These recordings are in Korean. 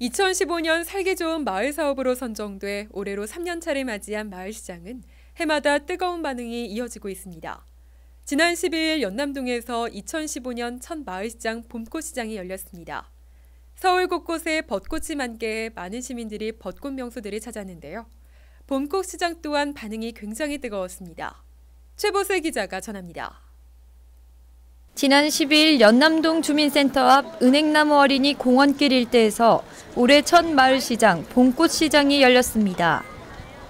2015년 살기 좋은 마을 사업으로 선정돼 올해로 3년차를 맞이한 마을시장은 해마다 뜨거운 반응이 이어지고 있습니다. 지난 12일 연남동에서 2015년 첫 마을시장 봄꽃시장이 열렸습니다. 서울 곳곳에 벚꽃이 만개해 많은 시민들이 벚꽃 명소들을 찾았는데요. 봄꽃시장 또한 반응이 굉장히 뜨거웠습니다. 최보세 기자가 전합니다. 지난 10일 연남동 주민센터 앞 은행나무 어린이 공원길 일대에서 올해 첫 마을시장 봄꽃시장이 열렸습니다.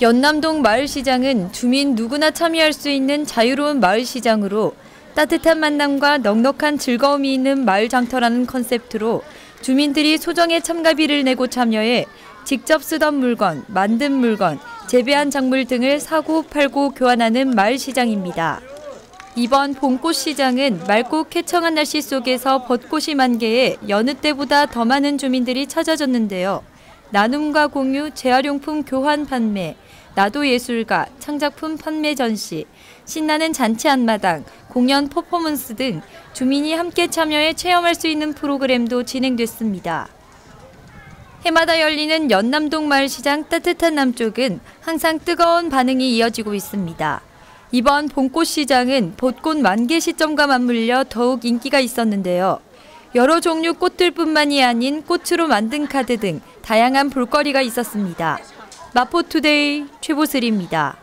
연남동 마을시장은 주민 누구나 참여할 수 있는 자유로운 마을시장으로 따뜻한 만남과 넉넉한 즐거움이 있는 마을 장터라는 컨셉트로 주민들이 소정의 참가비를 내고 참여해 직접 쓰던 물건, 만든 물건, 재배한 작물 등을 사고 팔고 교환하는 마을 시장입니다. 이번 봄꽃 시장은 맑고 쾌청한 날씨 속에서 벚꽃이 만개해 여느 때보다 더 많은 주민들이 찾아졌는데요. 나눔과 공유, 재활용품 교환 판매, 나도 예술가, 창작품 판매 전시, 신나는 잔치 한마당, 공연 퍼포먼스 등 주민이 함께 참여해 체험할 수 있는 프로그램도 진행됐습니다. 해마다 열리는 연남동 마을시장 따뜻한 남쪽은 항상 뜨거운 반응이 이어지고 있습니다. 이번 봄꽃 시장은 벚꽃 만개 시점과 맞물려 더욱 인기가 있었는데요. 여러 종류 꽃들뿐만이 아닌 꽃으로 만든 카드 등 다양한 볼거리가 있었습니다. 마포투데이 최보슬입니다.